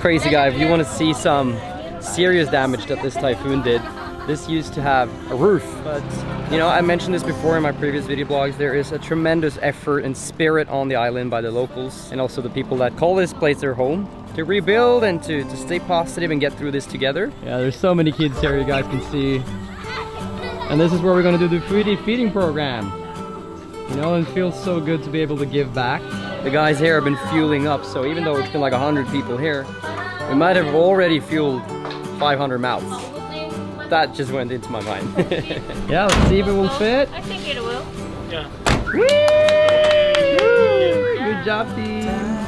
crazy guy, if you want to see some serious damage that this typhoon did, this used to have a roof. But, you know, I mentioned this before in my previous video blogs, there is a tremendous effort and spirit on the island by the locals and also the people that call this place their home to rebuild and to, to stay positive and get through this together. Yeah, there's so many kids here you guys can see. And this is where we're gonna do the 3D feeding program. You know, it feels so good to be able to give back. The guys here have been fueling up, so even though it's been like 100 people here, we might have already fueled 500 mouths. That just went into my mind. yeah, let's see if it will fit. I think it will. Yeah. Woo! Good job, team.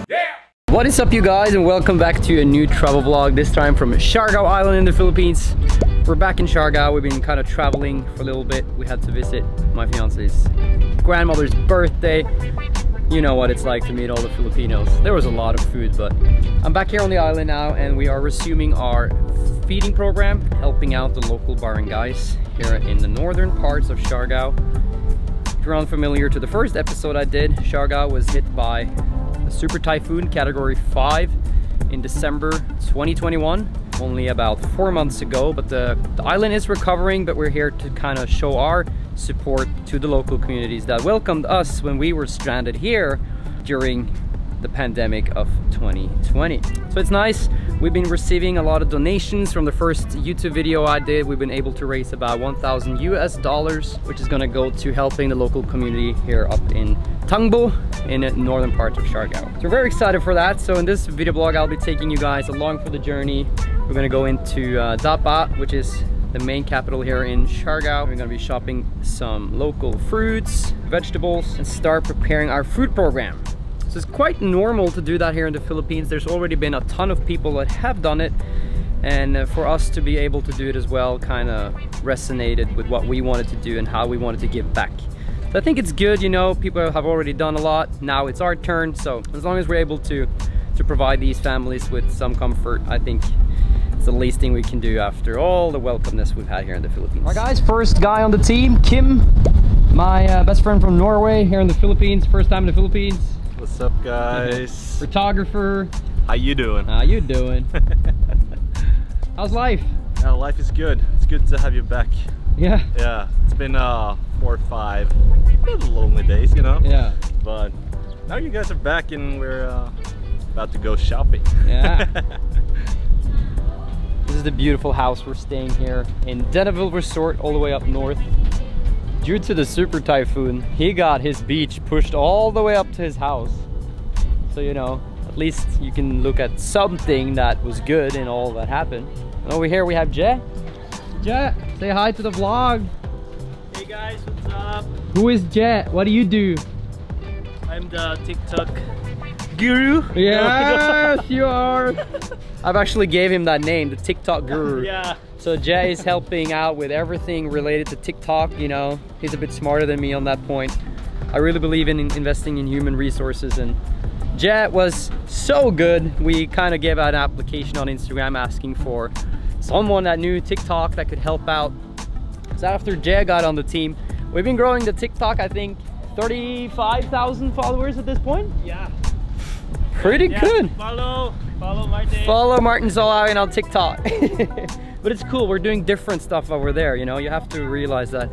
Yeah! What is up you guys and welcome back to a new travel vlog, this time from Siargao Island in the Philippines. We're back in Siargao. We've been kind of traveling for a little bit. We had to visit my fiance's grandmother's birthday. You know what it's like to meet all the Filipinos. There was a lot of food, but I'm back here on the island now and we are resuming our feeding program, helping out the local barangays here in the northern parts of Siargao. If you're unfamiliar to the first episode I did, Siargao was hit by a super typhoon category 5 in December 2021 only about four months ago, but the, the island is recovering, but we're here to kind of show our support to the local communities that welcomed us when we were stranded here during the pandemic of 2020. So it's nice. We've been receiving a lot of donations from the first YouTube video I did. We've been able to raise about 1,000 US dollars, which is gonna go to helping the local community here up in Tangbo in the northern part of Siargao. So we're very excited for that. So in this video blog, I'll be taking you guys along for the journey we're gonna go into uh, Dapa, which is the main capital here in Siargao. We're gonna be shopping some local fruits, vegetables, and start preparing our food program. So it's quite normal to do that here in the Philippines. There's already been a ton of people that have done it. And uh, for us to be able to do it as well kind of resonated with what we wanted to do and how we wanted to give back. So I think it's good, you know, people have already done a lot. Now it's our turn. So as long as we're able to, to provide these families with some comfort, I think it's the least thing we can do after all the welcomeness we've had here in the Philippines. All right guys, first guy on the team, Kim, my uh, best friend from Norway here in the Philippines. First time in the Philippines. What's up guys? Photographer. How you doing? How you doing? How's life? Yeah, life is good. It's good to have you back. Yeah. Yeah. It's been uh, four or five lonely days, you know? Yeah. But now you guys are back and we're uh, about to go shopping. Yeah. is the beautiful house we're staying here in Denneville Resort all the way up north. Due to the super typhoon, he got his beach pushed all the way up to his house. So you know, at least you can look at something that was good in all that happened. And over here we have Jay. Jay, say hi to the vlog. Hey guys, what's up? Who is Jay? What do you do? I'm the TikTok guru? Yes, you are. I've actually gave him that name, the TikTok guru. yeah. So Jay is helping out with everything related to TikTok, you know. He's a bit smarter than me on that point. I really believe in investing in human resources and Jet was so good. We kind of gave out an application on Instagram asking for someone that knew TikTok that could help out. So after Jay got on the team, we've been growing the TikTok, I think 35,000 followers at this point. Yeah pretty yeah, good. Follow, follow Martin. Follow Martin Solhaugen on TikTok. but it's cool, we're doing different stuff over there, you know? You have to realize that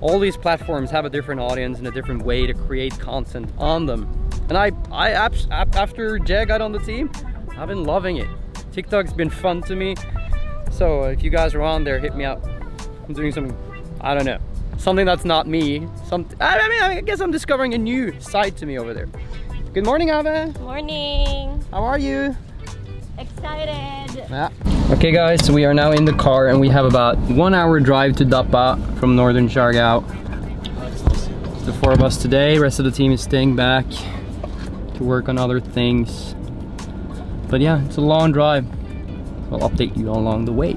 all these platforms have a different audience and a different way to create content on them. And I, I after Jay got on the team, I've been loving it. TikTok's been fun to me. So if you guys are on there, hit me up. I'm doing some, I don't know, something that's not me. Some, I mean, I guess I'm discovering a new side to me over there. Good morning, Ava. Morning. How are you? Excited. Yeah. Okay guys, so we are now in the car and we have about one hour drive to Dapa from Northern Siargao. The four of us today, rest of the team is staying back to work on other things. But yeah, it's a long drive. I'll update you along the way.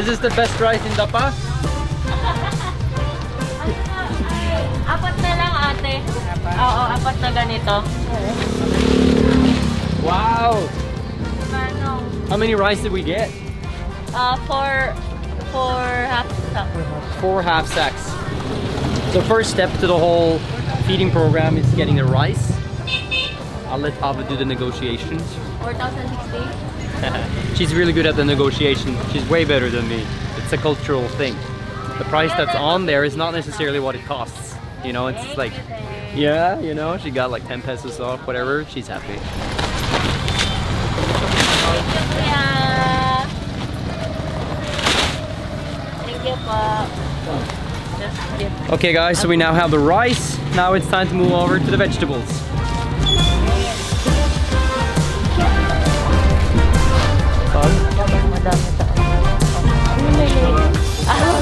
This is the best rice in Dapa? Apat na lang ate. Oo, apat na ganito. Wow. How many rice did we get? Uh, for, for half cup. Four half sacks. The first step to the whole feeding program is getting the rice. I'll let Ava do the negotiations. 4,060. She's really good at the negotiation. She's way better than me. It's a cultural thing. The price that's on there is not necessarily what it costs. You know, it's like, yeah, you know, she got like 10 pesos off, whatever. She's happy. Okay guys, so we now have the rice. Now it's time to move over to the vegetables. Ano? Ah,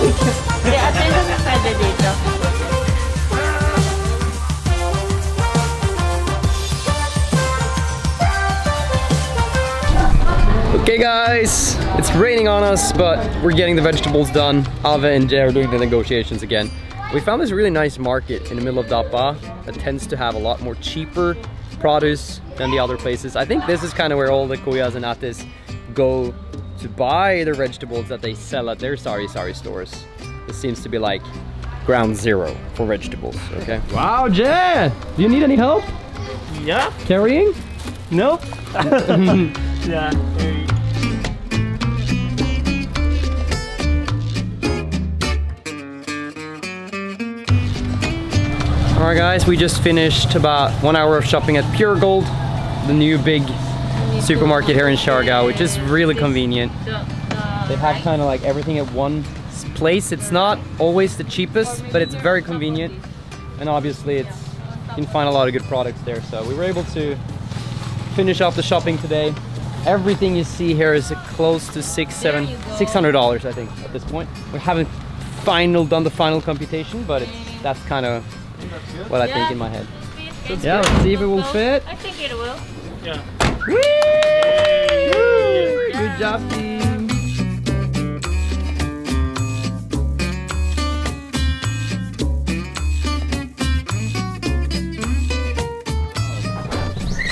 pwede dito? Okay guys, it's raining on us, but we're getting the vegetables done. Ava and Jay are doing the negotiations again. We found this really nice market in the middle of Dapa that tends to have a lot more cheaper produce than the other places. I think this is kind of where all the kuyas and ates go to buy the vegetables that they sell at their sari sari stores. This seems to be like ground zero for vegetables, okay? Wow, Jay! Do you need any help Yeah? carrying? Nope. yeah. very- Alright guys, we just finished about one hour of shopping at Puregold, the new big supermarket here in Siargao, which is really convenient. The, the They have kind of like everything at one place. It's not always the cheapest, but it's very convenient. And obviously it's you can find a lot of good products there. So we were able to finish off the shopping today. Everything you see here is close to six, seven, There you go. six hundred dollars, I think, at this point. We haven't final done the final computation, but it's that's kind of what I think in my head. It's Yeah, let's see if it will fit. I think it will. Yeah. Good job, team.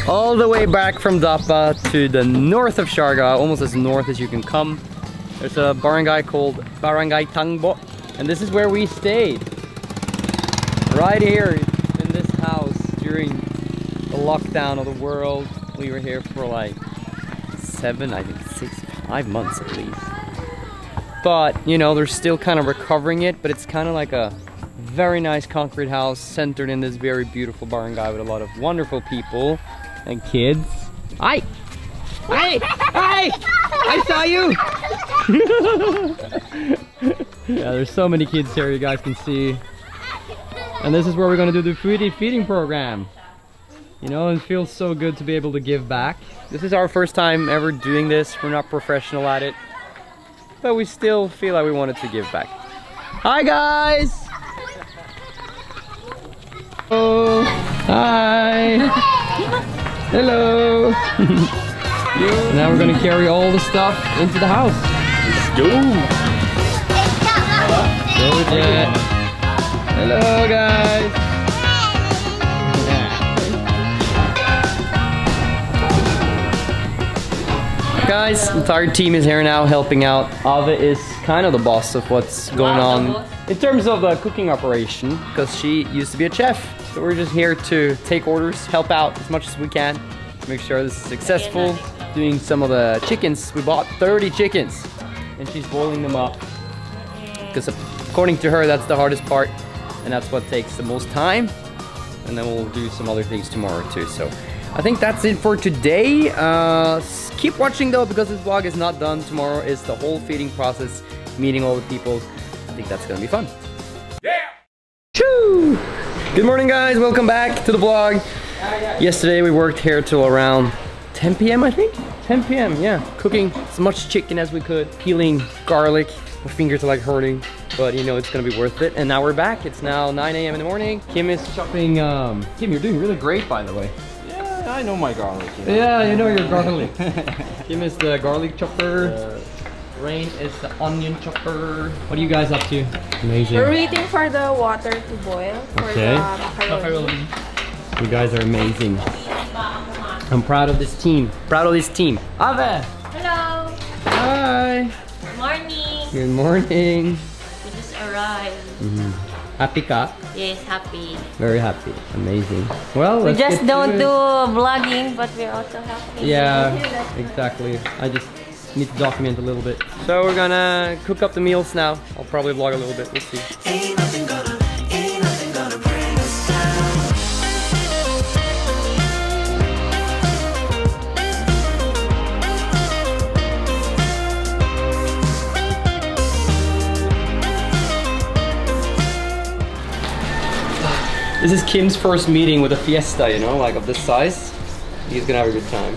All the way back from Dapa to the north of Siargao, almost as north as you can come. There's a barangay called Barangay Tangbo, and this is where we stayed. Right here in this house during the lockdown of the world. We were here for like seven, I think six, five months at least. But, you know, they're still kind of recovering it, but it's kind of like a very nice concrete house centered in this very beautiful barangay with a lot of wonderful people and kids. Hi! Hi! Hi! I saw you! yeah, there's so many kids here you guys can see. And this is where we're gonna do the foodie feeding program. You know, it feels so good to be able to give back. This is our first time ever doing this. We're not professional at it. But we still feel like we wanted to give back. Hi guys! Oh, hi! Hello! now we're gonna carry all the stuff into the house. Let's go. Go Jet! Hello guys! Guys, the entire team is here now helping out. Ava is kind of the boss of what's going Wow, on in terms of the cooking operation because she used to be a chef. So we're just here to take orders, help out as much as we can, make sure this is successful. Doing some of the chickens. We bought 30 chickens and she's boiling them up because according to her that's the hardest part and that's what takes the most time and then we'll do some other things tomorrow too so i think that's it for today uh keep watching though because this vlog is not done. Tomorrow is the whole feeding process meeting all the people. I think that's gonna be fun. Yeah! Choo! good morning guys. Welcome back to the vlog. Yesterday we worked here till around 10 p.m i think. 10 p.m yeah. Cooking as much chicken as we could peeling garlic. My fingers are like hurting but you know it's gonna be worth it. And now we're back. It's now 9 a.m in the morning. Kim is chopping um kim you're doing really great by the way I know my garlic. you know. yeah you know your garlic kim is the garlic chopper Rain is the onion chopper. What are you guys up to? Amazing. We're waiting for the water to boil for Okay. the macaroni. You guys are amazing. I'm proud of this team. Proud of this team. Ave! Hello. Hi! Morning. Good morning. We just arrived. Mm-hmm. Happy ka? Yes, happy. Very happy. Amazing. Well, We just don't do vlogging, but we're also happy. Yeah, exactly. I just need to document a little bit. So we're gonna cook up the meals now. I'll probably vlog a little bit. We'll see. This is Kim's first meeting with a fiesta, you know, like of this size. He's gonna have a good time.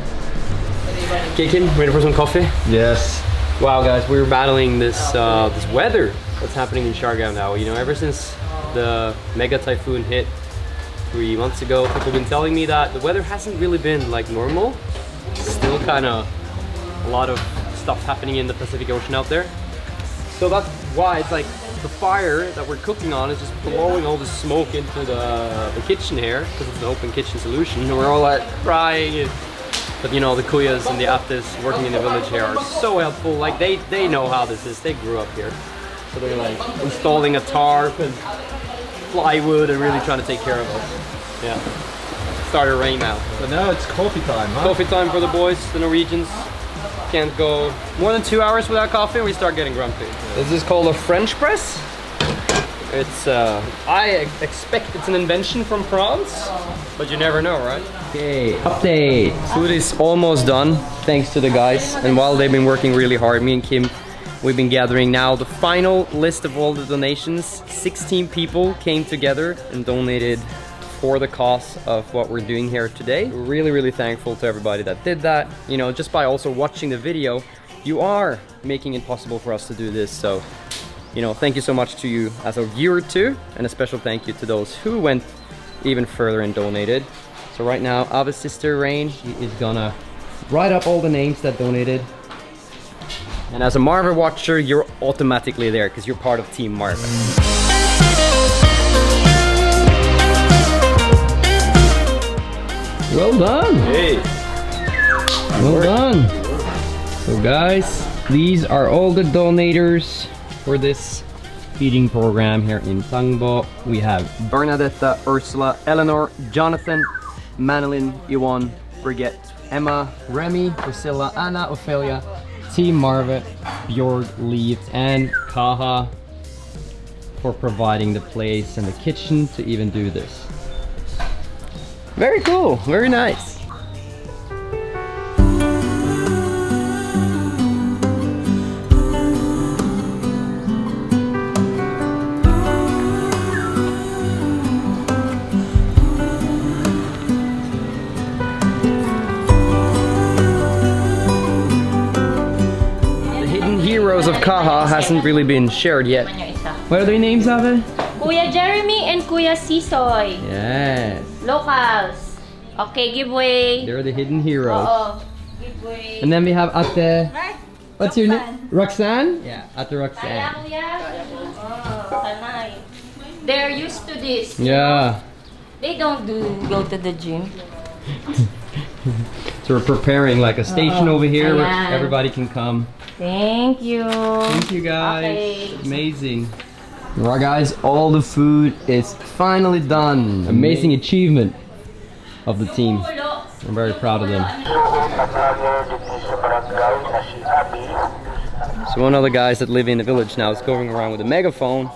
Okay, Kim, ready for some coffee? Yes. Wow, guys, we're battling this uh, this weather that's happening in Siargao now. You know, ever since the mega typhoon hit three months ago, people have been telling me that the weather hasn't really been like normal. Still kind of a lot of stuff happening in the Pacific Ocean out there. So that's why it's like the fire that we're cooking on is just blowing all the smoke into the, the kitchen here because it's an open kitchen solution. And we're all like frying And, but you know, the Kuyas and the Aptis working in the village here are so helpful. Like they, they know how this is. They grew up here. So they're like installing a tarp and plywood and really trying to take care of us. Yeah. Started rain now. So now it's coffee time, huh? Coffee time for the boys, the Norwegians. Can't go more than two hours without coffee we start getting grumpy. This is called a French press. It's, uh, I expect it's an invention from France, but you never know, right? Okay, update. Food is almost done, thanks to the guys. And while they've been working really hard, me and Kim, we've been gathering now the final list of all the donations. 16 people came together and donated for the cost of what we're doing here today. Really, really thankful to everybody that did that. You know, just by also watching the video, you are making it possible for us to do this. So, you know, thank you so much to you as a viewer too, and a special thank you to those who went even further and donated. So right now, Ava's sister Rain, she is gonna write up all the names that donated. And as a Marve watcher, you're automatically there because you're part of Team Marve. Well done! Hey. Well done. So guys, these are all the donators for this feeding program here in Tangbo. We have Bernadetta, Ursula, Eleanor, Jonathan, Manilyn, Yvonne, Brigitte, Emma, Remy, Priscilla, Anna, Ophelia, Team Marve, Bjorg, Leaf, and Kaha for providing the place and the kitchen to even do this. Very cool, very nice. The hidden heroes of Kaha hasn't really been shared yet. What are their names, Ave? Kuya Jeremy and Kuya Sisoy. Yes, Locals. Okay, giveaway. they're the hidden heroes. Oo. Giveaway. And then we have Ate. Right? What's your name? Roxanne? Yeah, Ate Kaya, Roxanne. Oh. They're used to this. Yeah. They don't do go to the gym. So we're preparing like a station Oo. over here where everybody can come. Thank you. Thank you guys. Okay. Amazing. Alright guys, all the food is finally done. Amazing achievement of the team. I'm very proud of them. So one of the guys that live in the village now is going around with a megaphone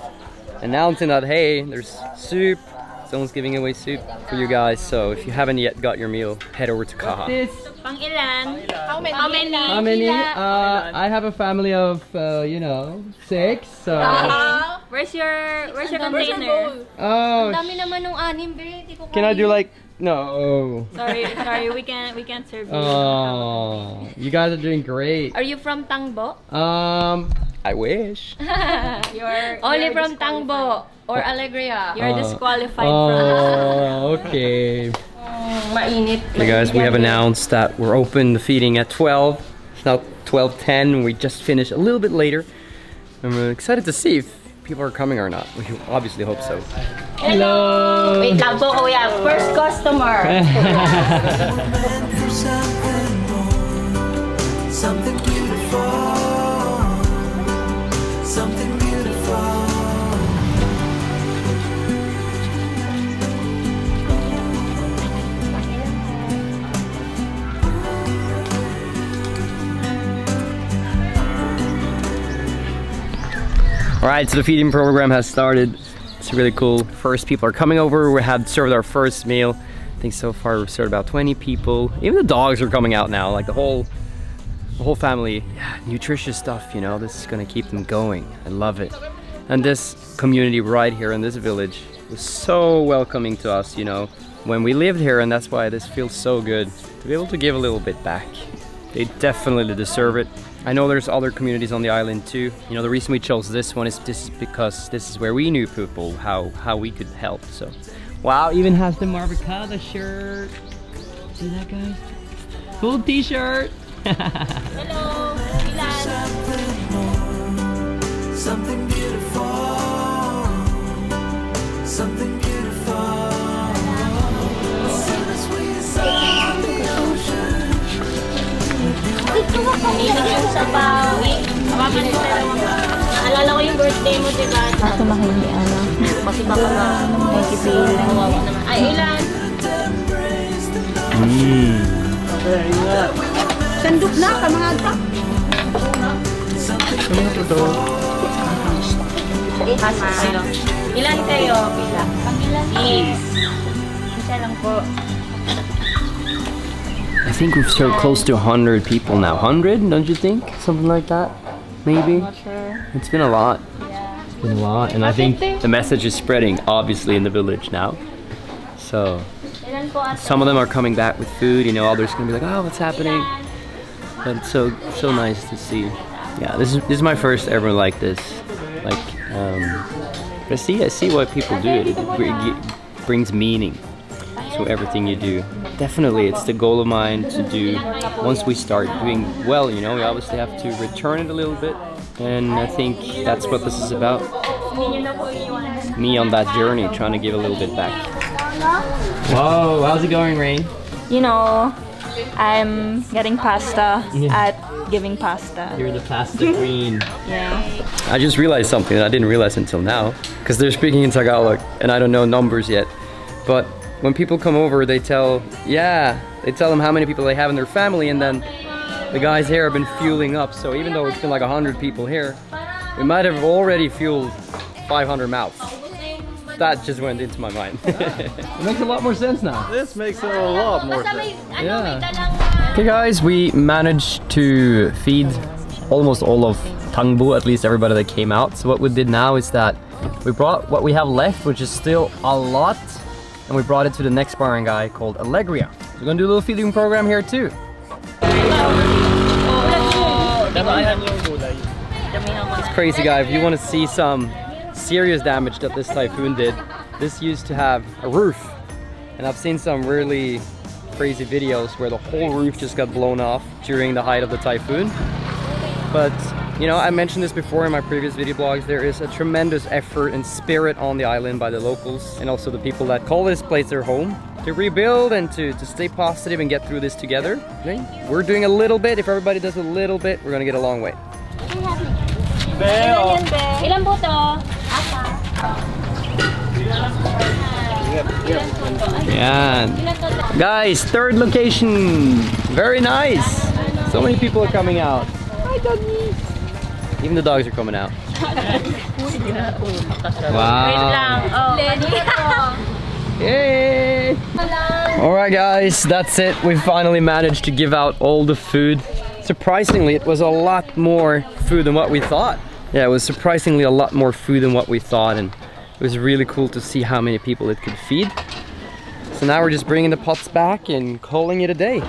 announcing that hey, there's soup. Someone's giving away soup for you guys. So if you haven't yet got your meal, head over to Kaha. Pang ilan? How many? How many? How many? Uh, I have a family of, uh, you know, six. So. Where's your Where's your container? Oh. Ang dami naman nung anim, be. Di ko Can I do like no? Sorry, sorry. We can't we can't serve you. Oh, you guys are doing great. Are you from Tangbo? Um, I wish. You're only from Tangbo or Alegria. You're Uh, disqualified Oh, okay. from mainit. Okay, Hey guys, we have announced that we're open the feeding at 12. It's now 12:10. We just finished a little bit later. And we're excited to see if people are coming or not. We obviously hope so. Hello! Wait lang po, kuya. First customer. meant for something more, something beautiful, All right, so the feeding program has started. It's really cool. First people are coming over. We had served our first meal. I think so far we've served about 20 people. Even the dogs are coming out now. Like the whole, the whole family. Yeah, nutritious stuff. You know, this is gonna keep them going. I love it. And this community right here in this village was so welcoming to us. You know, when we lived here, and that's why this feels so good to be able to give a little bit back. They definitely deserve it. I know there's other communities on the island too. You know, the reason we chose this one is just because this is where we knew people how how we could help. So, wow, even has the Marvekada shirt. See that, guys? Cool T-shirt. Hello! Ako ano. Kasi baka ma... May kipil. Kawawa naman. Ay, ilan? Sandok na, kamangag pa. Ano? Ilan kayo? Pila. Pangilan? Six. Isa lang po. I think we've served close to 100 people now. 100, don't you think? Something like that, maybe. Sure. It's been a lot. A lot, and I think the message is spreading obviously in the village now. So Ilan po at some of them are coming back with food. You know, others are gonna be like, "Oh, what's happening?" But it's so so nice to see. Yeah, this is this is my first ever like this. Like, um, but I see I see why people do it. It brings meaning to everything you do. Definitely, it's the goal of mine to do. Once we start doing well, you know, we obviously have to return it a little bit, and I think that's what this is about. Me on that journey, trying to give a little bit back. Whoa, how's it going, Rain? You know, I'm getting pasta Yeah. at giving pasta. You're the pasta queen. Yeah. I just realized something that I didn't realize until now. Because they're speaking in Tagalog and I don't know numbers yet. But when people come over, they tell, yeah, they tell them how many people they have in their family and then the guys here have been fueling up. So even though it's been like 100 people here, we might have already fueled 500 mouths. That just went into my mind. it makes a lot more sense now. This makes a lot more sense. Yeah. Okay guys, we managed to feed almost all of Tangbo, at least everybody that came out. So what we did now is that we brought what we have left, which is still a lot, and we brought it to the next barangay called Alegria. We're gonna do a little feeding program here too. It's crazy guy, if you wanna see some serious damage that this typhoon did, this used to have a roof. And I've seen some really crazy videos where the whole roof just got blown off during the height of the typhoon. But, you know, I mentioned this before in my previous video blogs, there is a tremendous effort and spirit on the island by the locals and also the people that call this place their home to rebuild and to, to stay positive and get through this together. Okay? We're doing a little bit. If everybody does a little bit, we're gonna get a long way. Ilan po to? Apa. Ilan po to? Ay, Yeah. ilan to? Guys, third location. Very nice. So many people are coming out. Hi, doggy. Even the dogs are coming out. Wow. lang. Oh, kanina po. Yay! Alright guys, that's it. We finally managed to give out all the food. Surprisingly, it was a lot more food than what we thought. Yeah, it was surprisingly a lot more food than what we thought and it was really cool to see how many people it could feed. So now we're just bringing the pots back and calling it a day.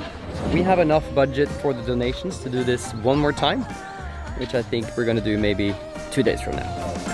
We have enough budget for the donations to do this one more time, which I think we're gonna do maybe two days from now.